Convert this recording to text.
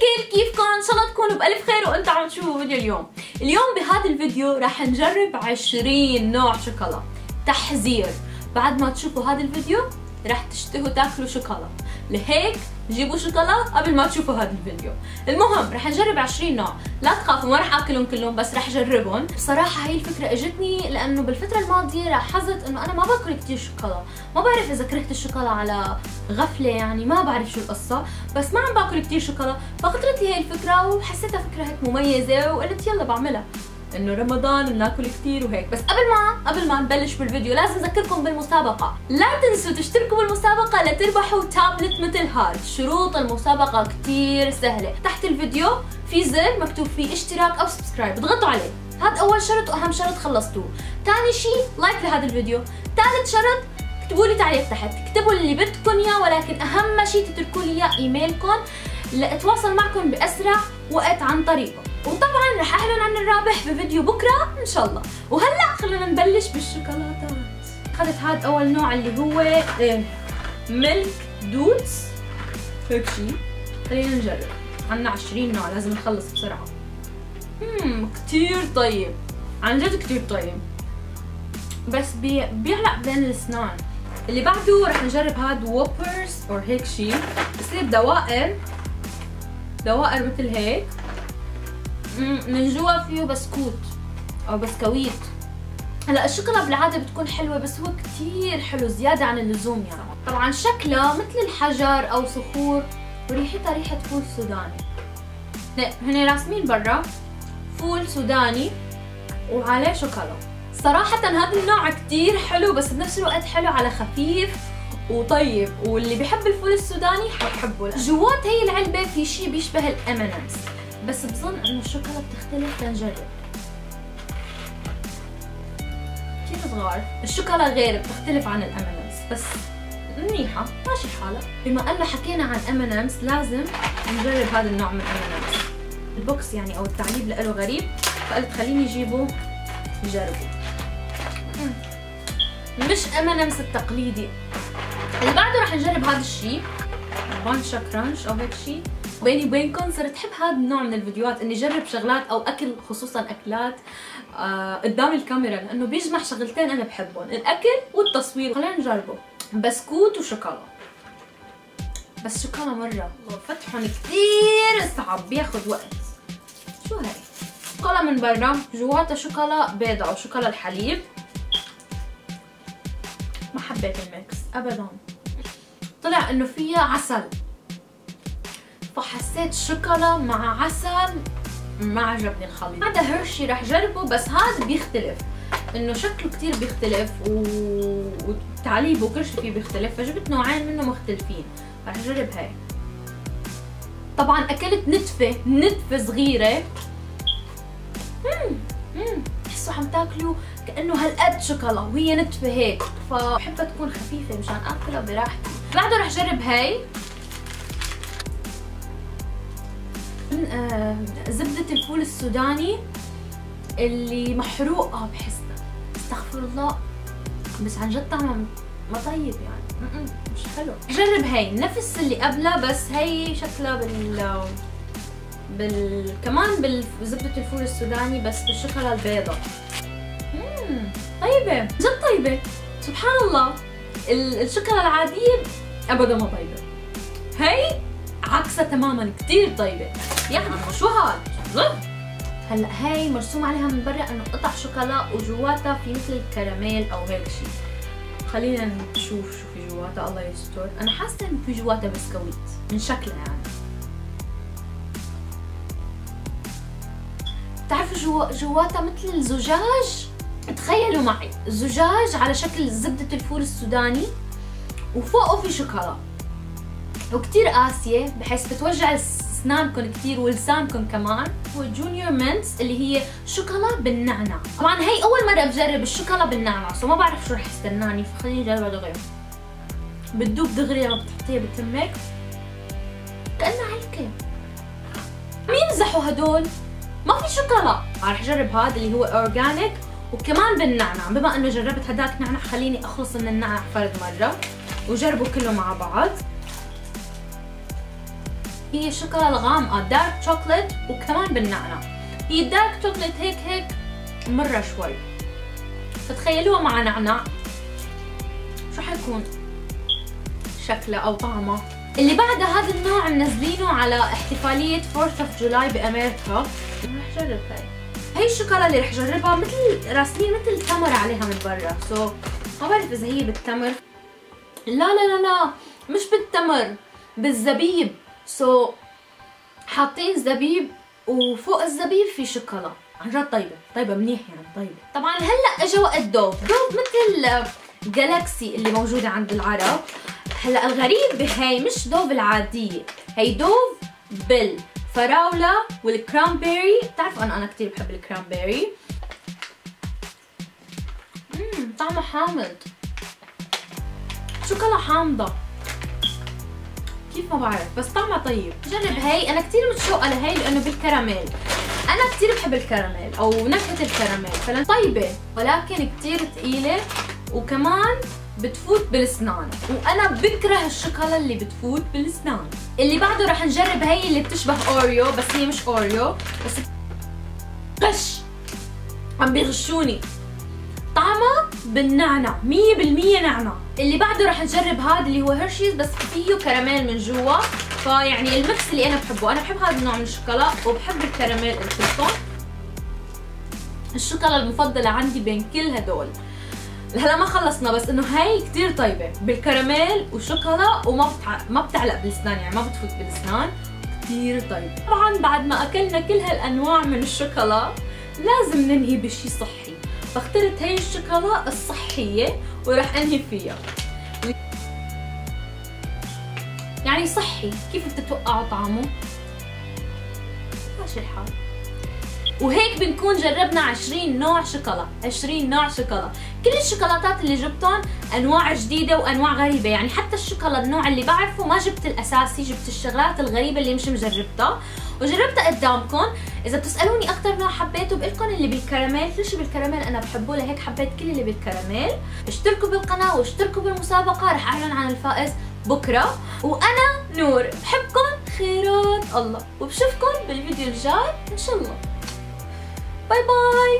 الكل كيفكم ان شاء الله تكونوا بألف خير وأنتم عم تشوفوا فيديو اليوم. اليوم بهذا الفيديو راح نجرب 20 نوع شوكولا. تحذير. بعد ما تشوفوا هذا الفيديو راح تشتهوا تاكلوا شوكولا. لهيك جيبوا شوكولا قبل ما تشوفوا هذا الفيديو. المهم رح نجرب 20 نوع. لا تخافوا ما رح أكلهم كلهم بس رح أجربهم. بصراحة هاي الفكرة إجتني لأنه بالفترة الماضية لاحظت إنه أنا ما باكل كثير شوكولا. ما بعرف إذا كرهت الشوكولا على غفلة يعني ما بعرف شو القصة. بس ما عم باكل كثير شوكولا فخطرت لي هاي الفكرة وحسيتها فكرة هيك مميزة وقلت يلا بعملها. إنه رمضان بناكل كثير وهيك. بس قبل ما قبل ما نبلش بالفيديو لازم أذكركم بالمسابقة. لا تنسوا تشتركوا بالمسابقة لتربحوا تابلت مثل هاد. شروط المسابقة كثير سهلة. تحت الفيديو في زر مكتوب فيه اشتراك أو subscribe. اضغطوا عليه. هذا أول شرط وأهم شرط خلصتوه. ثاني شيء like لهذا الفيديو. ثالث شرط اكتبوا لي تعليق تحت. اكتبوا اللي بدكم إياه ولكن أهم شيء تتركوا لي إياه إيميلكم لأتواصل معكم بأسرع وقت عن طريقه. وطبعا رح أعلن عن الرابح بفيديو بكرة إن شاء الله. وهلأ خلينا نبلش بالشوكولاتات. أخذت هذا أول نوع اللي هو إيه ميلك دودز. هيك شيء خلينا نجرب. عنا 20 نوع لازم نخلص بسرعة. امم كثير طيب. عن جد كثير طيب. بس بي... بيعلق بين الأسنان. اللي بعده رح نجرب هاد ووبرز أو هيك شيء بصير دوائر. دوائر مثل هيك. من جوا فيه بسكوت أو بسكويت. هلا الشوكولا بالعادة بتكون حلوة بس هو كثير حلو زيادة عن اللزوم يعني. طبعا شكلها مثل الحجر أو صخور وريحتها ريحة فول سوداني. هن راسمين برا فول سوداني وعليه شوكولا. صراحة هذا النوع كتير حلو بس بنفس الوقت حلو على خفيف وطيب. واللي بيحب الفول السوداني حيحبه جوات هي العلبة في شيء بيشبه ال M&M's بس بظن إنه الشوكولا بتختلف لنجرب كثير صغار الشوكولا غير بتختلف عن ال M&M's بس منيحة ماشي حالها. بما إنه حكينا عن M&M's لازم نجرب هذا النوع من M&M's ال box يعني أو التعليب له غريب فقلت خليني أجيبه نجربه مش M&M's التقليدي. اللي بعده رح نجرب هذا الشيء Buncha Crunch أو هيك شيء بيني وبينكم صرت أحب هذا النوع من الفيديوهات إني أجرب شغلات أو أكل خصوصا أكلات آه قدام الكاميرا لأنه بيجمع شغلتين أنا بحبهم الأكل والتصوير. خلينا نجربه. بسكوت وشوكولا. بس شوكولا مرة فتحهم كثير صعب بياخذ وقت. شو هاي؟ شوكولا من برا جواتها شوكولا بيضة أو الحليب. ما حبيت ال mix ابدا. طلع إنه فيها عسل. فحسيت شوكولا مع عسل ما عجبني الخليط. هذا Hershey رح جربه بس هذا بيختلف. إنه شكله كتير بيختلف و... وتعليبه وكل شيء فيه بيختلف فجبت نوعين منه مختلفين. رح اجرب هاي طبعا أكلت نتفة نتفة صغيرة. تحسوا عم تاكلوا كأنه هالقد شوكولا وهي نتفة هيك. فبحبها تكون خفيفة مشان آكلها براحتي. بعده رح جرب هاي. زبدة الفول السوداني اللي محروقة بحسها. استغفر الله. بس عن جد طعمها ما طيب يعني. مش حلو. جرب هاي نفس اللي قبلها بس هي شكلها بال بال كمان بزبدة الفول السوداني بس بالشوكولا البيضة. مم. طيبة جد طيبة. سبحان الله. الشوكولا العادية ابدا ما طيبة. هي عكسها تماما كثير يعني شو هاد هلا هاي مرسوم عليها من برا انه قطع شوكولا وجواتها في مثل الكراميل أو هيك شيء خلينا نشوف شو في جواتها الله يستر. أنا حاسة إنه في جواتها بسكويت من شكلها يعني. بتعرفوا جو جواتها مثل الزجاج؟ تخيلوا معي زجاج على شكل زبدة الفول السوداني وفوقه في شوكولا وكتير قاسية بحيث بتوجع اسنانكم كثير ولسانكم كمان. هو Junior Mints اللي هي شوكولا بالنعنع طبعا هي أول مرة بجرب الشوكولا بالنعنع so ما بعرف شو رح يستناني فخليني اجربها دغري بتدوب دغري لما بتحطيها بتمك كأنها علكة مين يمزحوا هدول؟ ما في شوكولا. رح أجرب هذا اللي هو organic وكمان بالنعنع بما إنه جربت هداك نعنع خليني أخلص من النعنع فرد مرة وجربوا كله مع بعض. هي شوكولا الغامقة dark chocolate وكمان بالنعناع. هي ال dark chocolate هيك هيك مرة شوي. فتخيلوها مع نعناع. شو حيكون؟ شكلها أو طعمها اللي بعدها هذا النوع منزلينه على احتفالية 4th of July بأمريكا. رح جرب هاي. هي الشوكولا اللي رح جربها مثل راسمين مثل تمر عليها من برا. so, ما بعرف إذا هي بالتمر. لا لا لا لا مش بالتمر بالزبيب. so حاطين زبيب وفوق الزبيب في شوكولا. عن جد طيبة. طيبة منيح يعني طيبة. طبعا هلأ اجى وقت دوف دوف مثل Galaxy اللي موجودة عند العرب. هلأ الغريب بهي مش Dove العادية. هي دوف بالفراولة والكرامبيري. بتعرفوا أنا أنا كثير بحب الكرامبيري. طعمه حامض. شوكولا حامضة. كيف ما بعرف بس طعمها طيب. جرب هي أنا كثير متشوقة لهي لأنه بالكراميل. أنا كثير بحب الكراميل أو نكهة الكراميل. فلن طيبة ولكن كثير ثقيلة وكمان بتفوت بالأسنان. وأنا بكره الشوكولا اللي بتفوت بالأسنان. اللي بعده رح نجرب هي اللي بتشبه Oreo بس هي مش Oreo. بس غش عم بيغشوني. طعمها بالنعنع 100% نعنع اللي بعده رح نجرب هذا اللي هو Hershey's بس فيه كراميل من جوا. فيعني ال mix اللي أنا بحبه أنا بحب هذا النوع من الشوكولا وبحب الكراميل لكم الشوكولا المفضلة عندي بين كل هدول. هلا ما خلصنا بس إنه هاي كثير طيبة. بالكراميل وشوكولا وما بتع... ما بتعلق بالاسنان يعني ما بتفوت بالاسنان كثير طيب. طبعا بعد ما أكلنا كل هالأنواع من الشوكولا لازم ننهي بشي صحي. فاخترت هي الشوكولا الصحية وراح أنهي فيها. يعني صحي كيف بتتوقعوا طعمه؟ ماشي الحال. وهيك بنكون جربنا 20 نوع شوكولا 20 نوع شوكولا. كل الشوكولاتات اللي جبتهم أنواع جديدة وأنواع غريبة. يعني حتى الشوكولا النوع اللي بعرفه ما جبت الأساسي جبت الشغلات الغريبة اللي مش مجربتها. وجربتها قدامكم. إذا بتسألوني أكثر نوع حبيته بقول لكم اللي بالكراميل كل شيء بالكراميل أنا بحبه لهيك حبيت كل اللي بالكراميل. اشتركوا بالقناة واشتركوا بالمسابقة رح أعلن عن الفائز بكرة. وأنا نور بحبكم خيرات الله. وبشوفكم بالفيديو الجاي إن شاء الله. باي باي.